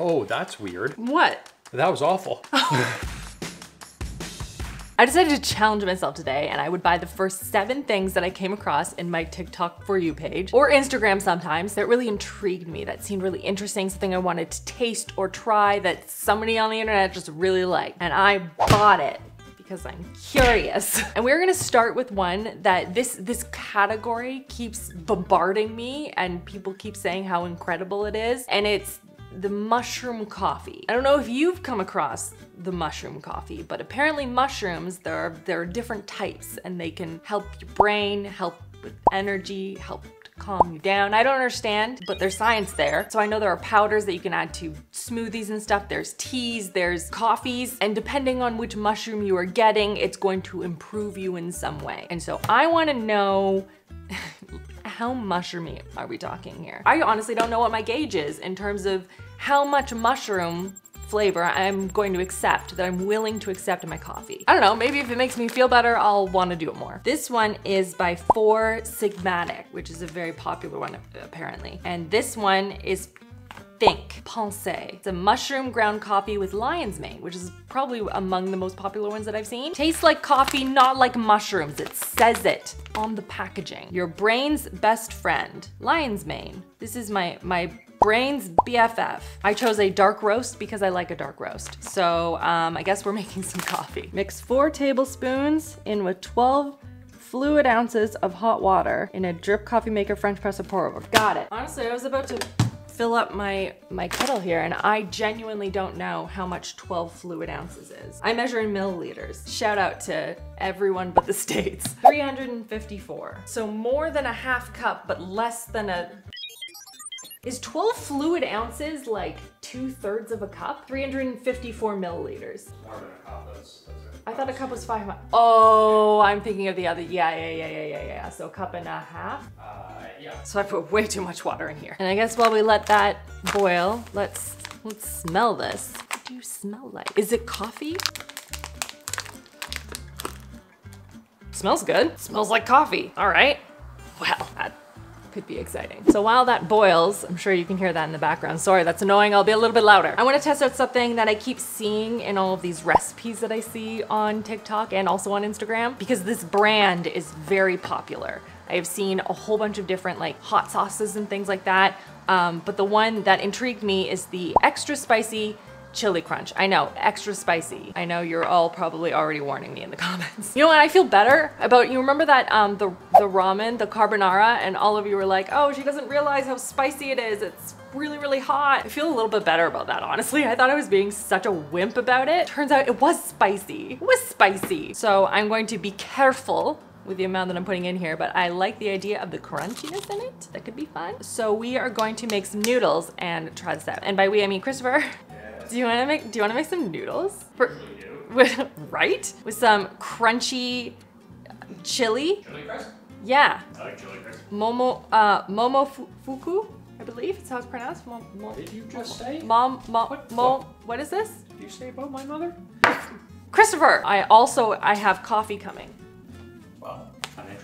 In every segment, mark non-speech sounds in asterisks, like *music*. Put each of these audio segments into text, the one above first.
Oh, that's weird. What? That was awful. *laughs* I decided to challenge myself today and I would buy the first seven things that I came across in my TikTok For You page or Instagram sometimes that really intrigued me, that seemed really interesting, something I wanted to taste or try that somebody on the internet just really liked. And I bought it because I'm curious. *laughs* And we're gonna start with one that this, this category keeps bombarding me and people keep saying how incredible it is. And it's the mushroom coffee. I don't know if you've come across the mushroom coffee, but apparently mushrooms, there are, there are different types and they can help your brain, help with energy, help calm you down. I don't understand, but there's science there. So I know there are powders that you can add to smoothies and stuff. There's teas, there's coffees, and depending on which mushroom you are getting, it's going to improve you in some way. And so I wanna know *laughs* how mushroomy are we talking here? I honestly don't know what my gauge is in terms of how much mushroom flavor I'm going to accept, that I'm willing to accept in my coffee. I don't know, maybe if it makes me feel better, I'll wanna do it more. This one is by Four Sigmatic, which is a very popular one apparently. And this one is Think. It's a mushroom ground coffee with lion's mane, which is probably among the most popular ones that I've seen. Tastes like coffee, not like mushrooms. It says it on the packaging. Your brain's best friend, lion's mane. This is my, my brain's BFF. I chose a dark roast because I like a dark roast. So um, I guess we're *laughs* making some coffee. Mix four tablespoons in with 12 fluid ounces of hot water in a drip coffee maker French press and pour over. Got it. Honestly, I was about to fill up my, my kettle here and I genuinely don't know how much 12 fluid ounces is. I measure in milliliters. Shout out to everyone but the States. *laughs* 354. So more than a half cup, but less than a *laughs* is 12 fluid ounces like two thirds of a cup? 354 milliliters. More than a cup, that's, that's. I thought a cup was five. Oh, I'm thinking of the other. Yeah, yeah, yeah, yeah, yeah, yeah. So a cup and a half. Uh, yeah. So I put way too much water in here. And I guess while we let that boil, let's let's smell this. What do you smell like? Is it coffee? Smells good. Smells like coffee. All right. Well, that could be exciting. So while that boils, I'm sure you can hear that in the background. Sorry, that's annoying. I'll be a little bit louder. I wanna test out something that I keep seeing in all of these recipes that I see on TikTok and also on Instagram because this brand is very popular. I have seen a whole bunch of different like hot sauces and things like that. Um, but the one that intrigued me is the extra spicy chili crunch. I know, extra spicy. I know you're all probably already warning me in the *laughs* comments. You know what, I feel better about, you remember that, um, the, the ramen, the carbonara, and all of you were like, oh, she doesn't realize how spicy it is. It's really, really hot. I feel a little bit better about that, honestly. I thought I was being such a wimp about it. Turns out it was spicy. It was spicy. So I'm going to be careful with the amount that I'm putting in here, but I like the idea of the crunchiness in it. That could be fun. So we are going to make some noodles and try this out. And by we, I mean Christopher. *laughs* Do you want to make? Do you want to make some noodles? For, with, *laughs* right? With some crunchy chili. Chili crust? Yeah. I like chili crust. Momo. Uh, momo fuku. I believe it's how it's pronounced. Mo, mo, What did you just say? mom. Mo, What? mo. What is this? Did you say about my mother? Christopher. I also I have coffee coming.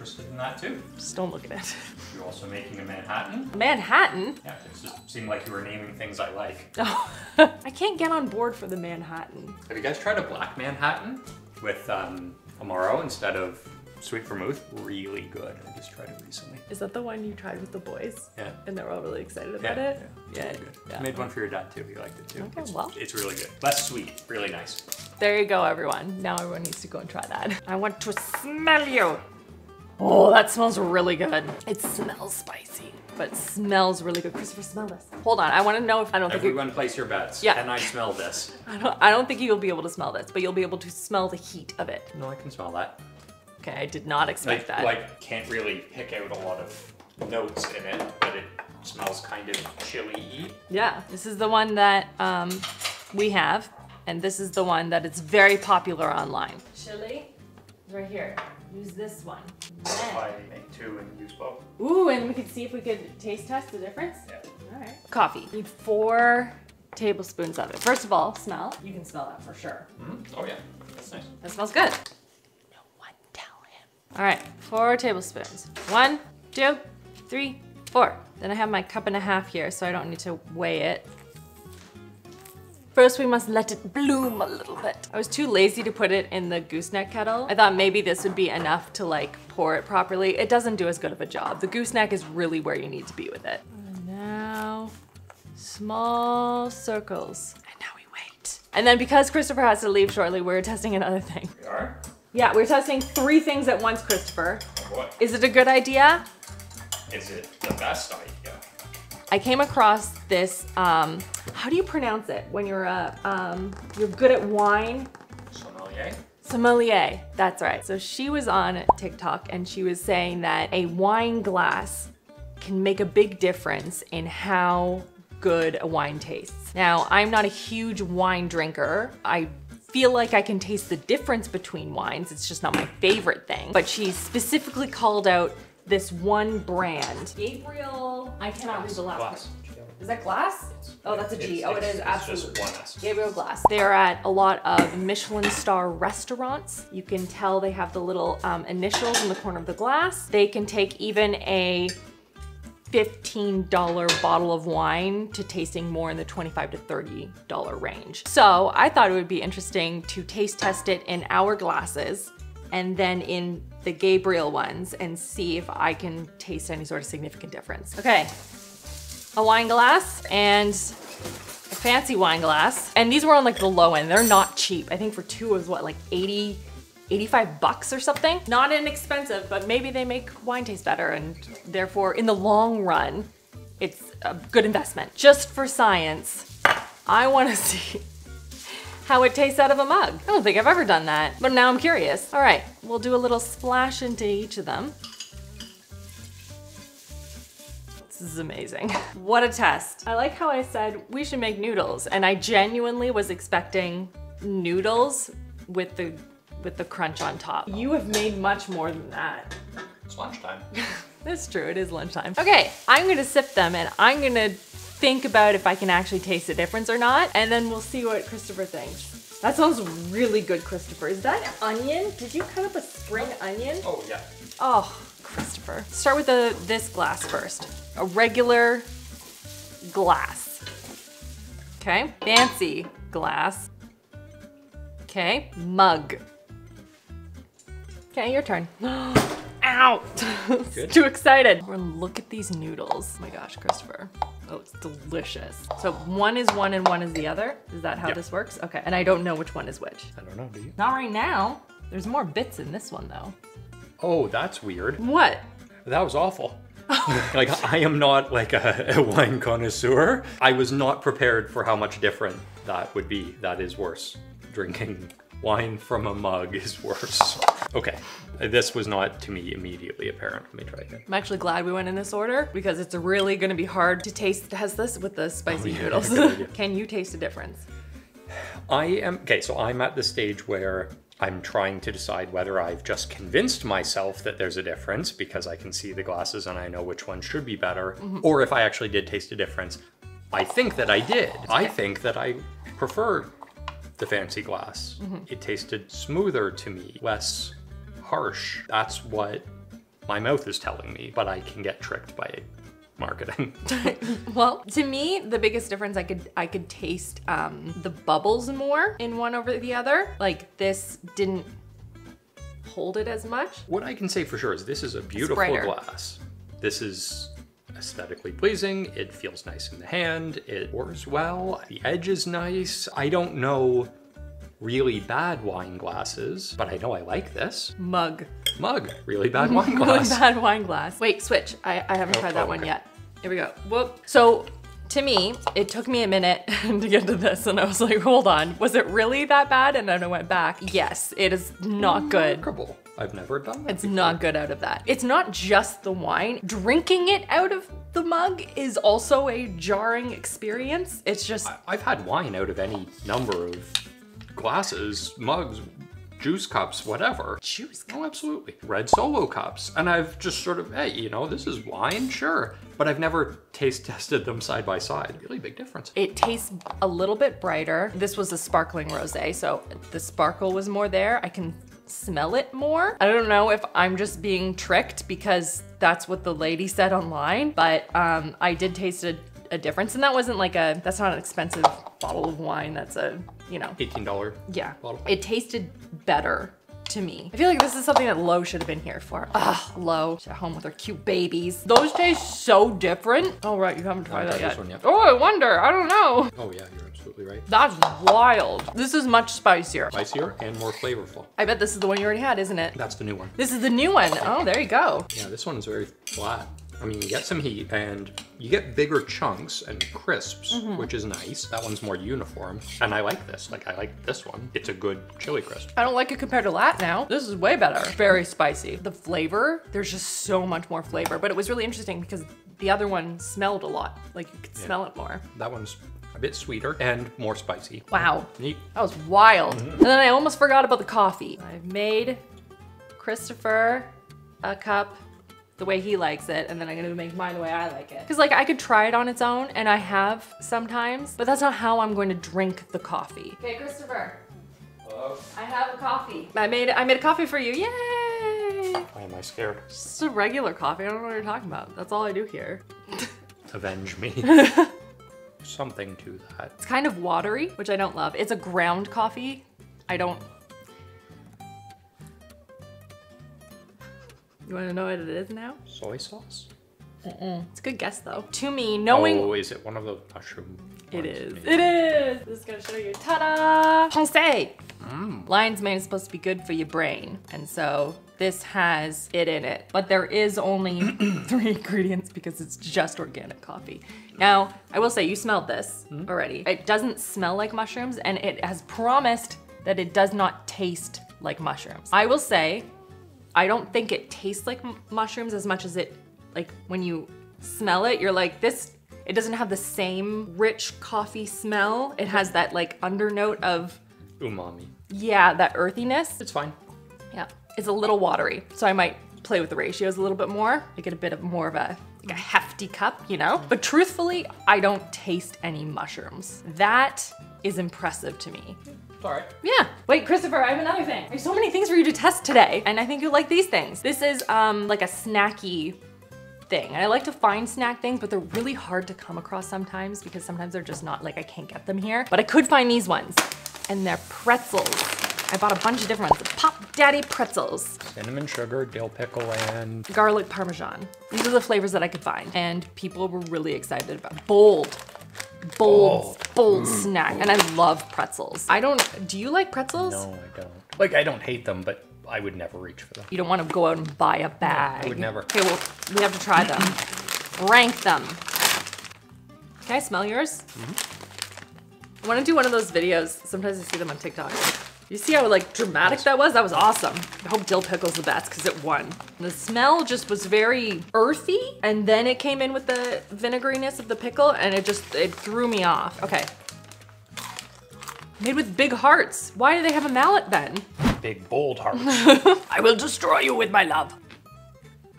Interested in that too. Just don't look at it. You're also making a Manhattan? Manhattan. Yeah, it just seemed like you were naming things I like. Oh, *laughs* I can't get on board for the Manhattan. Have you guys tried a black Manhattan with um, Amaro instead of sweet vermouth? Really good. I just tried it recently. Is that the one you tried with the boys? Yeah. And they were all really excited Yeah, about it? yeah, it's Yeah. really good. yeah. Made one for your dad too. He liked it too. Okay, it's, well. it's really good. Less sweet. Really nice. There you go, everyone. Now everyone needs to go and try that. I want to smell you. Oh, that smells really good. It smells spicy, but smells really good. Christopher, smell this. Hold on, I want to know if I don't think you, Everyone place your bets. Yeah. Can I smell this? I don't, I don't think you'll be able to smell this, but you'll be able to smell the heat of it. No, I can smell that. Okay, I did not expect Like, that. like can't really pick out a lot of notes in it, but it smells kind of chili-y. Yeah, this is the one that um, we have, and this is the one that is very popular online. Chili, right here. Use this one. If I make two and use both. Ooh, and we could see if we could taste test the difference. Yeah. All right. Coffee. Need four tablespoons of it. First of all, smell. You can smell that for sure. Mhm. Oh yeah, that's nice. That smells good. No one tell him. All right, four tablespoons. One, two, three, four. Then I have my cup and a half here, so I don't need to weigh it. First, we must let it bloom a little bit. I was too lazy to put it in the gooseneck kettle. I thought maybe this would be enough to like pour it properly. It doesn't do as good of a job. The gooseneck is really where you need to be with it. And now, small circles. And now we wait. And then because Christopher has to leave shortly, we're testing another thing. We are? Yeah, we're testing three things at once, Christopher. What? Is it a good idea? Is it the best idea? I came across this, um, how do you pronounce it when you're a, um, you're good at wine? Sommelier? Sommelier, that's right. So she was on TikTok and she was saying that a wine glass can make a big difference in how good a wine tastes. Now, I'm not a huge wine drinker. I feel like I can taste the difference between wines. It's just not my favorite thing. But she specifically called out this one brand. Gabriel, I cannot read the last Glass. Is that glass? Oh, that's a G. It's- Oh, it's- is absolutely. just one S. Gabriel-Glas. They're at a lot of Michelin star restaurants. You can tell they have the little um, initials in the corner of the glass. They can take even a $15 bottle of wine to tasting more in the 25 to $30 range. So I thought it would be interesting to taste test it in our glasses and then in the Gabriel ones and see if I can taste any sort of significant difference. Okay, a wine glass and a fancy wine glass. And these were on like the low end. They're not cheap. I think for two was what, like 80, 85 bucks or something? Not inexpensive, but maybe they make wine taste better and therefore in the long run, it's a good investment. Just for science, I wanna *laughs* see how it tastes out of a mug. I don't think I've ever done that, but now I'm curious. All right, we'll do a little splash into each of them. This is amazing. *laughs* What a test. I like how I said we should make noodles and I genuinely was expecting noodles with the with the crunch on top. You have made much more than that. It's lunchtime. *laughs* That's true, it is lunchtime. Okay, I'm gonna sip them and I'm gonna think about if I can actually taste the difference or not, and then we'll see what Christopher thinks. That sounds really good, Christopher. Is that onion? Did you cut up a spring onion? Oh, yeah. Oh, Christopher. Start with the this glass first. A regular glass. Okay, fancy glass. Okay, mug. Okay, your turn. *gasps* Ow! *laughs* Good. Too excited. We're look at these noodles. Oh my gosh, Christopher. Oh, it's delicious. So one is one and one is the other? Is that how Yeah. this works? Okay, and I don't know which one is which. I don't know, do you? Not right now. There's more bits in this one though. Oh, that's weird. What? That was awful. *laughs* like I am not like a, a wine connoisseur. I was not prepared for how much different that would be. That is worse. Drinking wine from a mug is worse. Okay, this was not to me immediately apparent. Let me try again. I'm actually glad we went in this order because it's really gonna be hard to taste test this with the spicy Oh, yeah, noodles. *laughs* Can you taste a difference? I am okay, so I'm at the stage where I'm trying to decide whether I've just convinced myself that there's a difference because I can see the glasses and I know which one should be better, mm-hmm. or if I actually did taste a difference. I think that I did. I think that I prefer the fancy glass. It tasted smoother to me, less harsh. That's what my mouth is telling me, but I can get tricked by marketing. *laughs* *laughs* Well, to me, the biggest difference I could I could taste um, the bubbles more in one over the other. Like this didn't hold it as much. What I can say for sure is this is a beautiful glass. This is aesthetically pleasing. It feels nice in the hand. It pours well. The edge is nice. I don't know really bad wine glasses, but I know I like this. Mug. Mug, really *laughs* bad wine glass. Really *laughs* bad wine glass. Wait, switch. I, I haven't Oh, tried that oh, one okay. yet. Here we go. Whoop. So to me, it took me a minute *laughs* to get to this, and I was like, hold on, was it really that bad? And then I went back. Yes, it is not good. I've never done that. It's not good out of that. It's not just the wine. Drinking it out of the mug is also a jarring experience. It's just I've had wine out of any number of glasses, mugs, juice cups, whatever. juice. Oh, cups? Oh, absolutely. Red solo cups. And I've just sort of, hey, you know, this is wine, sure. But I've never taste tested them side by side. Really big difference. It tastes a little bit brighter. This was a sparkling rosé, so the sparkle was more there. I can smell it more. I don't know if I'm just being tricked because that's what the lady said online, but um, I did taste a, a difference. And that wasn't like a, that's not an expensive bottle of wine. That's a, you know, $18 yeah. bottle. It tasted better to me. I feel like this is something that Lo should have been here for. Ugh, Lo. She's at home with her cute babies. Those taste so different. Oh, right. You haven't tried haven't that yet. this one yet. Oh, I wonder. I don't know. Oh yeah, you're absolutely right. That's wild. This is much spicier. Spicier and more flavorful. I bet this is the one you already had, isn't it? That's the new one. This is the new one. Oh, there you go. Yeah, this one is very flat. I mean, you get some heat and you get bigger chunks and crisps, Mm-hmm. which is nice. That one's more uniform. And I like this. Like, I like this one. It's a good chili crisp. I don't like it compared to that now. This is way better. Very spicy. The flavor, there's just so much more flavor. But it was really interesting because the other one smelled a lot. Like you could smell it more. That one's a bit sweeter and more spicy. Wow. Neat. That was wild. And then I almost forgot about the coffee. I've made Christopher a cup the way he likes it, and then I'm gonna make mine the way I like it. Cause like I could try it on its own, and I have sometimes, but that's not how I'm going to drink the coffee. Okay, Christopher. Hello? I have a coffee. I made I made a coffee for you. Yay! Why am I scared? Just a regular coffee. I don't know what you're talking about. That's all I do here. *laughs* Avenge me. *laughs* Something to that. It's kind of watery, which I don't love. It's a ground coffee. I don't. You want to know what it is now? Soy sauce? It's a good guess though. To me, knowing Oh, is it one of those mushroom? It is. Maybe? It is! This is gonna show you. Ta-da! Pensée. Mm. Lion's mane is supposed to be good for your brain, and so this has it in it. But there is only *clears throat* three ingredients because it's just organic coffee. Now, I will say you smelled this hmm? already. It doesn't smell like mushrooms, and it has promised that it does not taste like mushrooms. I will say, I don't think it tastes like mushrooms as much as it, like when you smell it, you're like, this, it doesn't have the same rich coffee smell. It has that like undernote of, Umami. yeah, that earthiness. It's fine. Yeah, it's a little watery. So I might play with the ratios a little bit more. I get a bit of more of a, like a hefty cup, you know? Mm. But truthfully, I don't taste any mushrooms. That is impressive to me. Sorry. Yeah. Wait, Christopher, I have another thing. There's so many things for you to test today, and I think you'll like these things. This is um like a snacky thing. And I like to find snack things, but they're really hard to come across sometimes because sometimes they're just not like I can't get them here. But I could find these ones, and they're pretzels. I bought a bunch of different ones. Pop Daddy pretzels, Cinnamon sugar, dill pickle, and garlic parmesan. These are the flavors that I could find, and people were really excited about. Bold. Bold, oh. bold snack, and I love pretzels. I don't. Do you like pretzels? no, I don't. Like, I don't hate them, but I would never reach for them. You don't want to go out and buy a bag. I would never. Okay, well, we have to try them. Rank them. Can I smell yours? Mm-hmm. I want to do one of those videos. Sometimes I see them on TikTok. You see how like dramatic that was? That was awesome. I hope dill pickle's the best because it won. The smell just was very earthy, and then it came in with the vinegariness of the pickle, and it just it threw me off. Okay. Made with big hearts. Why do they have a mallet then? Big, bold hearts. *laughs* I will destroy you with my love.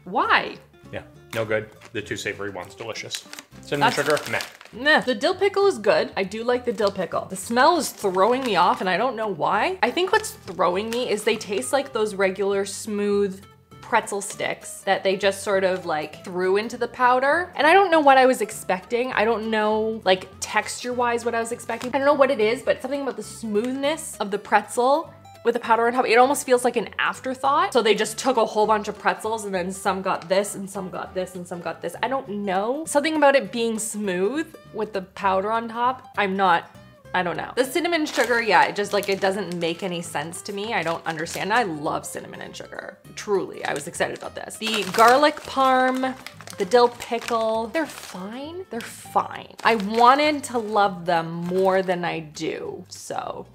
Why? yeah, no good. The two savory ones, delicious. Cinnamon That's- sugar, meh. Nah. The dill pickle is good. I do like the dill pickle. The smell is throwing me off and I don't know why. I think what's throwing me is they taste like those regular smooth pretzel sticks that they just sort of like threw into the powder. And I don't know what I was expecting. I don't know like texture wise what I was expecting. I don't know what it is, but something about the smoothness of the pretzel with the powder on top, it almost feels like an afterthought. So they just took a whole bunch of pretzels and then some got this and some got this and some got this. I don't know. Something about it being smooth with the powder on top, I'm not I don't know. The cinnamon sugar, yeah, it just like it doesn't make any sense to me. I don't understand. I love cinnamon and sugar. Truly, I was excited about this. The garlic parm, the dill pickle, they're fine. They're fine. I wanted to love them more than I do. So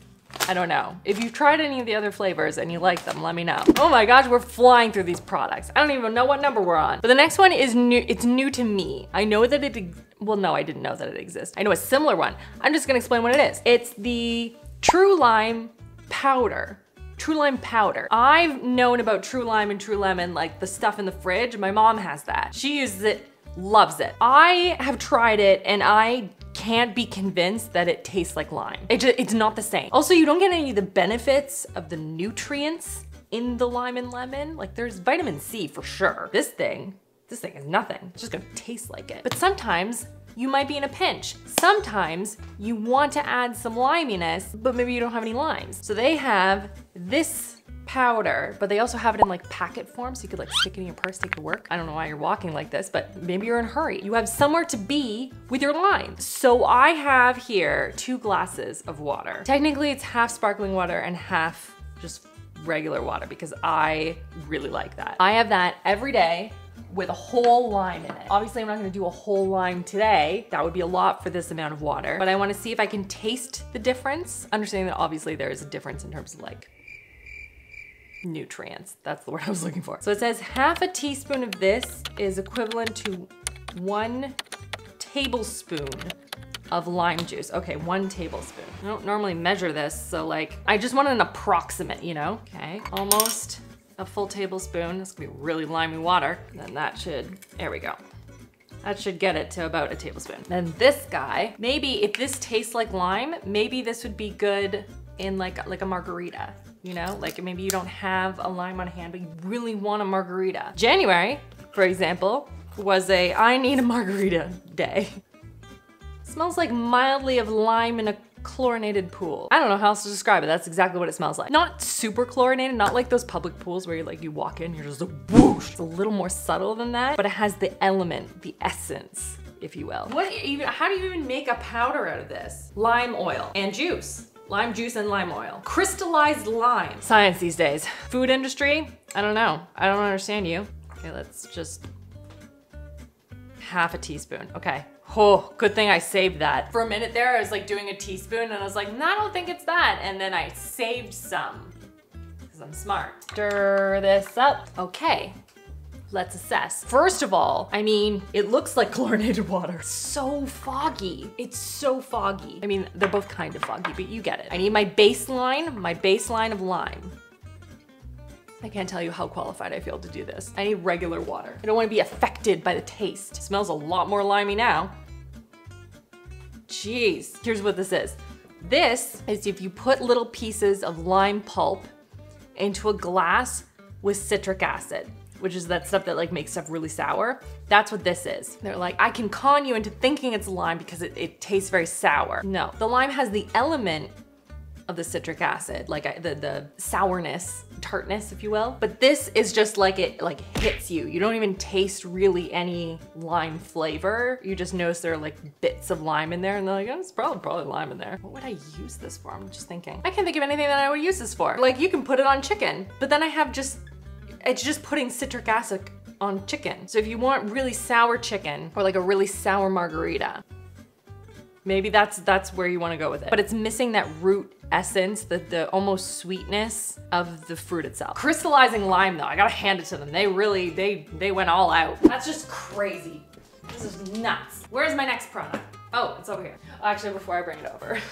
I don't know. If you've tried any of the other flavors and you like them, let me know. Oh my gosh, we're flying through these products. I don't even know what number we're on. But the next one is new. It's new to me. I know that it, well, no, I didn't know that it exists. I know a similar one. I'm just gonna explain what it is. It's the True Lime powder. True Lime powder. I've known about True Lime and True Lemon, like the stuff in the fridge. My mom has that. She uses it, loves it. I have tried it and I can't be convinced that it tastes like lime. It just, it's not the same. Also, you don't get any of the benefits of the nutrients in the lime and lemon. Like there's vitamin C for sure. This thing, this thing is nothing. It's just gonna taste like it. But sometimes you might be in a pinch. Sometimes you want to add some liminess, but maybe you don't have any limes. So they have this powder, but they also have it in like packet form so you could like stick it in your purse, take it to work. I don't know why you're walking like this, but maybe you're in a hurry. You have somewhere to be with your lime. So I have here two glasses of water. Technically it's half sparkling water and half just regular water because I really like that. I have that every day with a whole lime in it. Obviously, I'm not gonna do a whole lime today. That would be a lot for this amount of water, but I wanna see if I can taste the difference, understanding that obviously there is a difference in terms of like nutrients. That's the word I was looking for. So it says half a teaspoon of this is equivalent to one tablespoon of lime juice. Okay, one tablespoon. I don't normally measure this, so like, I just want an approximate, you know? Okay, almost a full tablespoon. This could be really limey water. Then that should, there we go. That should get it to about a tablespoon. Then this guy, maybe if this tastes like lime, maybe this would be good in like, like a margarita you know? Like maybe you don't have a lime on hand, but you really want a margarita. January, for example, was a I need a margarita day. smells like mildly of lime in a chlorinated pool. I don't know how else to describe it. That's exactly what it smells like. Not super chlorinated, not like those public pools where you like you walk in, you're just a whoosh. It's a little more subtle than that, but it has the element, the essence, if you will. What even, how do you even make a powder out of this? Lime oil and juice lime juice and lime oil. Crystallized lime. Science these days. Food industry, I don't know. I don't understand you. Okay, let's just half a teaspoon. Okay. Oh, good thing I saved that. For a minute there, I was like doing a teaspoon and I was like, no, I don't think it's that. And then I saved some because I'm smart. Stir this up. Okay, let's assess. First of all, I mean, it looks like chlorinated *laughs* water. So foggy. It's so foggy. I mean, they're both kind of foggy, but you get it. I need my baseline, my baseline of lime. I can't tell you how qualified I feel to do this. I need regular water. I don't wanna be affected by the taste. It smells a lot more limey now. Jeez, here's what this is. This is if you put little pieces of lime pulp into a glass with citric acid which is that stuff that like makes stuff really sour. That's what this is. They're like, I can con you into thinking it's lime because it, it tastes very sour. No, the lime has the element of the citric acid, like I, the, the sourness, tartness, if you will. But this is just like it like hits you. You don't even taste really any lime flavor. You just notice there are like bits of lime in there and they're like, oh, it's probably, probably lime in there. What would I use this for? I'm just thinking. I can't think of anything that I would use this for. Like you can put it on chicken, but then I have just it's just putting citric acid on chicken. So if you want really sour chicken or like a really sour margarita, maybe that's that's where you want to go with it. But it's missing that root essence, the, the almost sweetness of the fruit itself. Crystallizing lime though, I gotta hand it to them. They really, they, they went all out. That's just crazy. This is nuts. Where's my next product? Oh, it's over here. Actually, before I bring it over. *laughs*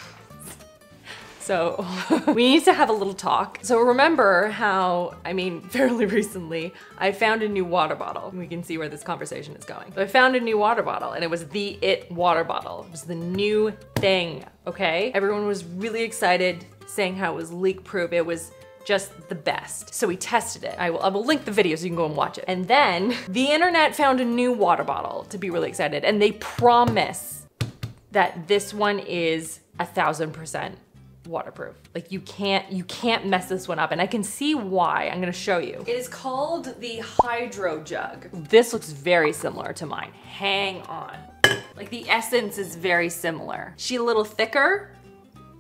So *laughs* *laughs* we need to have a little talk. So remember how, I mean, *laughs* fairly recently, I found a new water bottle. We can see where this conversation is going. So I found a new water bottle and it was the It water bottle. It was the new thing, okay? Everyone was really excited saying how it was leak proof. It was just the best. So we tested it. I will, I will link the video so you can go and watch it. And then the internet found a new water bottle to be really excited and they promise that this one is a thousand percent waterproof. Like you can't, you can't mess this one up. And I can see why, I'm gonna show you. It is called the HydroJug. This looks very similar to mine. Hang on. Like the essence is very similar. She a little thicker,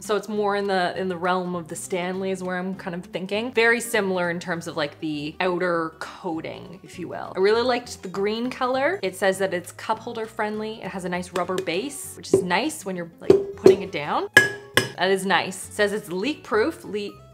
so it's more in the in the realm of the Stanley is where I'm kind of thinking. Very similar in terms of like the outer coating, if you will. I really liked the green color. It says that it's cup holder friendly. It has a nice rubber base, which is nice when you're like putting it down. That is nice. Says it's leak proof,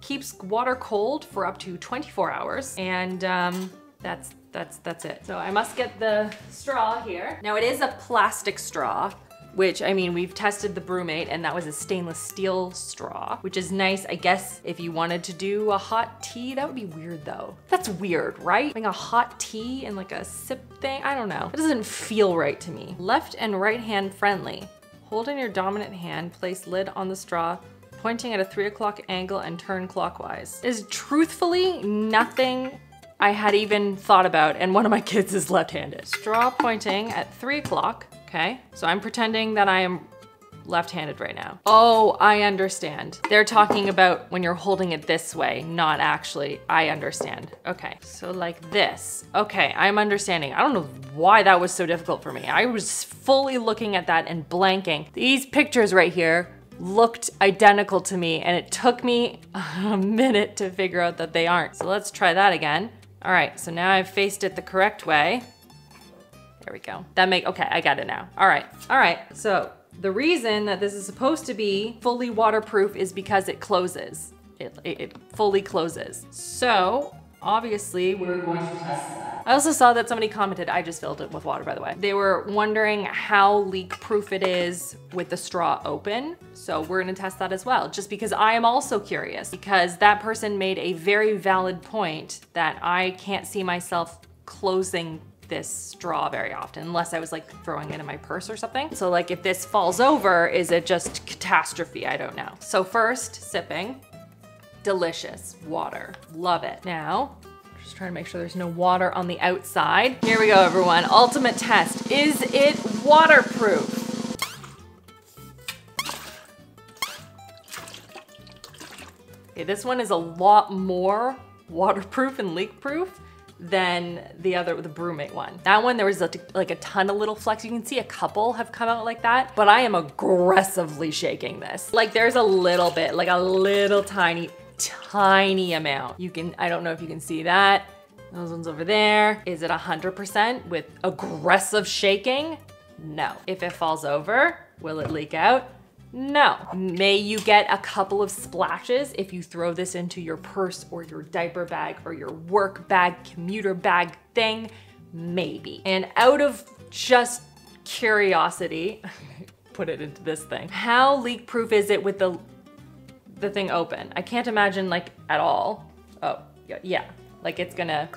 keeps water cold for up to 24 hours. And um, that's, that's, that's it. So I must get the straw here. Now it is a plastic straw, which I mean, we've tested the BrüMate and that was a stainless steel straw, which is nice. I guess if you wanted to do a hot tea, that would be weird though. That's weird, right? Having a hot tea and like a sip thing, I don't know. It doesn't feel right to me. Left and right hand friendly. Hold in your dominant hand, place lid on the straw, pointing at a three o'clock angle and turn clockwise. Is truthfully nothing I had even thought about and one of my kids is left-handed. Straw pointing at three o'clock, Okay, so I'm pretending that I am left-handed right now. Oh, I understand. They're talking about when you're holding it this way, not actually. I understand. Okay, so like this. Okay, I'm understanding. I don't know why that was so difficult for me. I was fully looking at that and blanking. These pictures right here looked identical to me and it took me *laughs* a minute to figure out that they aren't. So let's try that again. All right, so now I've faced it the correct way. There we go. That make, okay, I got it now. All right, all right. So the reason that this is supposed to be fully waterproof is because it closes. It, it, it fully closes. So obviously we're going to test that. I also saw that somebody commented, I just filled it with water by the way. They were wondering how leak proof it is with the straw open. So we're gonna test that as well, just because I am also curious because that person made a very valid point that I can't see myself closing this straw very often unless I was like throwing it in my purse or something. So like if this falls over, is it just catastrophe? I don't know. So first, sipping. Delicious water. Love it. Now, just trying to make sure there's no water on the outside. Here we go, everyone. Ultimate test. Is it waterproof? Okay, this one is a lot more waterproof and leak proof than the other, the BrüMate one. That one, there was a, like a ton of little flecks. You can see a couple have come out like that, but I am aggressively shaking this. Like there's a little bit, like a little tiny, tiny amount. You can, I don't know if you can see that. Those ones over there. Is it 100% with aggressive shaking? No. If it falls over, will it leak out? No. May you get a couple of splashes if you throw this into your purse or your diaper bag or your work bag, commuter bag thing? Maybe. And out of just curiosity, *laughs* put it into this thing. How leak proof is it with the the thing open? I can't imagine like at all. Oh, yeah. Like it's gonna,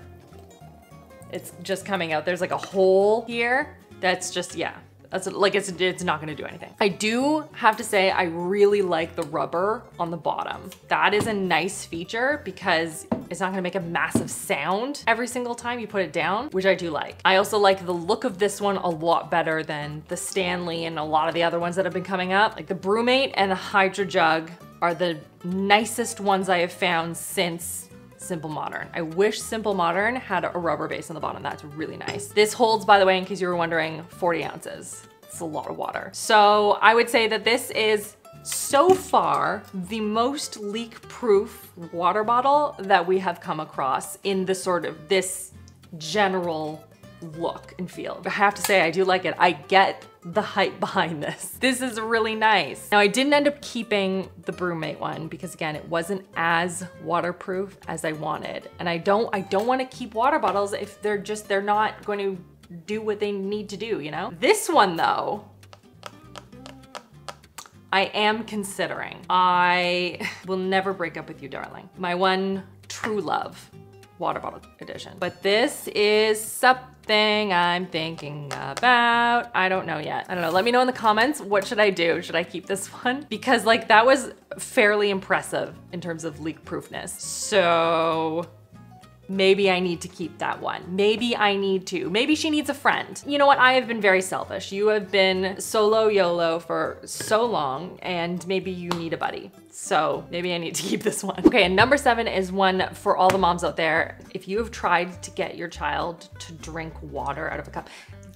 it's just coming out. There's like a hole here that's just, yeah, that's like it's it's not gonna do anything. I do have to say I really like the rubber on the bottom. That is a nice feature because it's not gonna make a massive sound every single time you put it down, which I do like. I also like the look of this one a lot better than the Stanley and a lot of the other ones that have been coming up. Like the BrüMate and the HydroJug are the nicest ones I have found since Simple Modern. I wish Simple Modern had a rubber base on the bottom. That's really nice. This holds, by the way, in case you were wondering, 40 ounces. It's a lot of water. So I would say that this is so far the most leak proof water bottle that we have come across in the sort of this general look and feel. I have to say, I do like it. I get the hype *laughs* behind this. This is really nice. Now I didn't end up keeping the BrüMate one because again, it wasn't as waterproof as I wanted. And I don't, I don't want to keep water bottles if they're just, they're not going to do what they need to do, you know? This one though, I am considering. I will never break up with you, darling. My one true love water bottle edition. But this is something I'm thinking about. I don't know yet. I don't know. Let me know in the comments. What should I do? Should I keep this *laughs* one? Because like that was fairly impressive in terms of leak proofness. So maybe I need to keep that one. Maybe I need to. Maybe she needs a friend. You know what? I have been very selfish. You have been solo YOLO for so long and maybe you need a buddy. So maybe I need to keep this one. Okay, and number seven is one for all the moms out there. If you have tried to get your child to drink water out of a cup,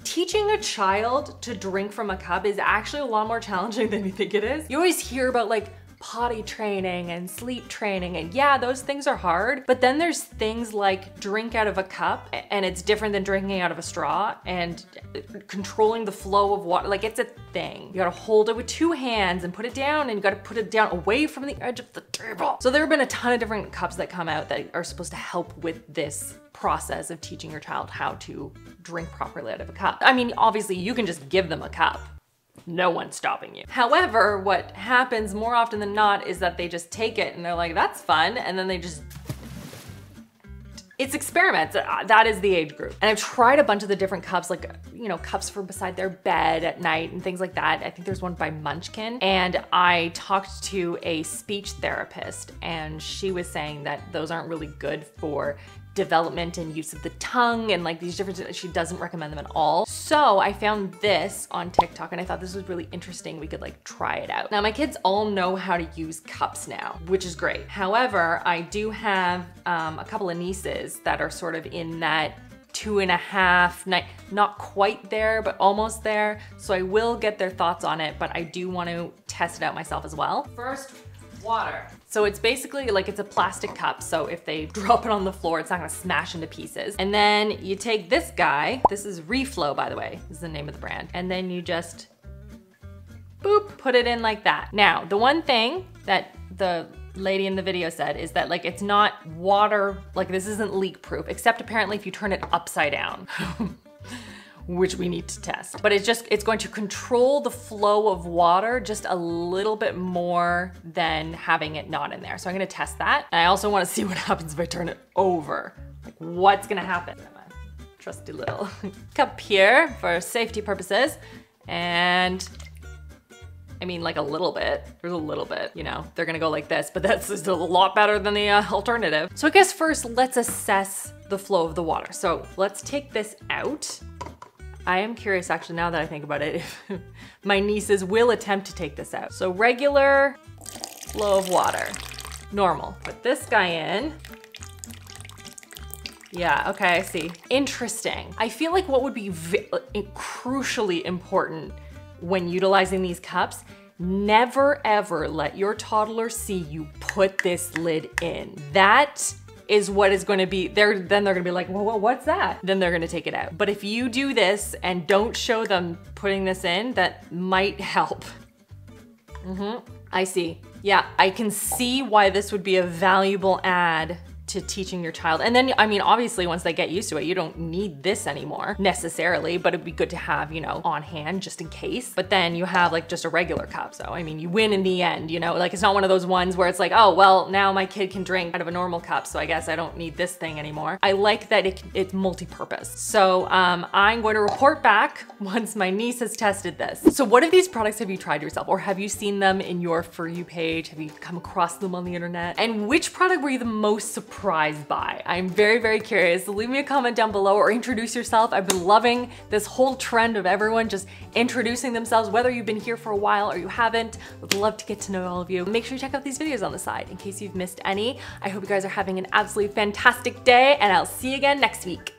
teaching a child to drink from a cup is actually a lot more challenging *laughs* than you think it is. You always hear about like potty training and sleep training. And yeah, those things are hard. But then there's things like drink out of a cup and it's different than drinking out of a straw and uh, controlling the flow of water. Like it's a thing. You gotta hold it with two hands and put it down and you gotta put it down away from the edge of the table. So there have been a ton of different cups that come out that are supposed to help with this process of teaching your child how to drink properly out of a cup. I mean, obviously you can just give them a cup no one's stopping you. However, what happens more often than not is that they just take it and they're like, that's fun. And then they just it's experiments. Uh, that is the age group. And I've tried a bunch of the different cups, like, you know, cups for beside their bed at night and things like that. I think there's one by Munchkin. And I talked to a speech therapist and she was saying that those aren't really good for development and use of the tongue and like these different, she doesn't recommend them at all. So I found this on TikTok and I thought this was really interesting. We could like try it out. Now my kids all know how to use cups now, which is great. However, I do have um, a couple of nieces that are sort of in that two and a half, not quite there, but almost there. So I will get their thoughts on it, but I do want to test it out myself as well. First, water. So it's basically like it's a plastic cup. So if they *laughs* drop it on the floor, it's not gonna smash into pieces. And then you take this guy, this is Reflo, by the way, is the name of the brand. And then you just boop, put it in like that. Now, the one thing that the lady in the video said is that like it's not water, like this isn't leak proof, except apparently if you turn it upside down. *laughs* which we need to test. But it's just, it's going to control the flow of water just a little bit more than having it not in there. So I'm gonna test that. And I also wanna see what *laughs* happens if I turn it over. Like what's gonna happen? Trusty little *laughs* cup here for safety purposes. And I mean, like a little bit. There's a little bit, you know. They're gonna go like this, but that's a lot better than the uh, alternative. So I guess first, let's assess the flow of the water. So let's take this out. I am curious, actually, now that I think about it, if *laughs* my nieces will attempt to take this out. So regular flow of water, normal. Put this guy in. Yeah, okay, I see. Interesting. I feel like what would be uh, crucially important when utilizing these cups, never ever let your toddler see you put this lid in. That is what is going to be they're then they're going to be like well what's that? Then they're going to take it out. But if you do this and don't show them putting this in that might help. Mm-hmm. I see. Yeah i can see why this would be a valuable ad to teaching your child. And then, I mean, obviously once they get used to it, you don't need this anymore necessarily, but it'd be good to have, you know, on hand just in case. But then you have like just a regular cup. So, I mean, you win in the end, you know, like it's not one of those ones where it's like, oh, well, now my kid can drink out of a normal cup. So I guess I don't need this thing anymore. I like that it, it's multi-purpose. So um, I'm going to report back *laughs* once my niece has tested this. So what of these products have you tried yourself or have you seen them in your For You page? Have you come across them on the internet? And which product were you the most surprised surprised by? I'm very, very curious. Leave me a comment down below or introduce yourself. I've been loving this whole trend of everyone just introducing themselves, whether you've been here for a while or you haven't. Would love to get to know all of you. Make sure you check out these videos on the side in case you've missed any. I hope you guys are having an absolutely fantastic day and I'll see you again next week.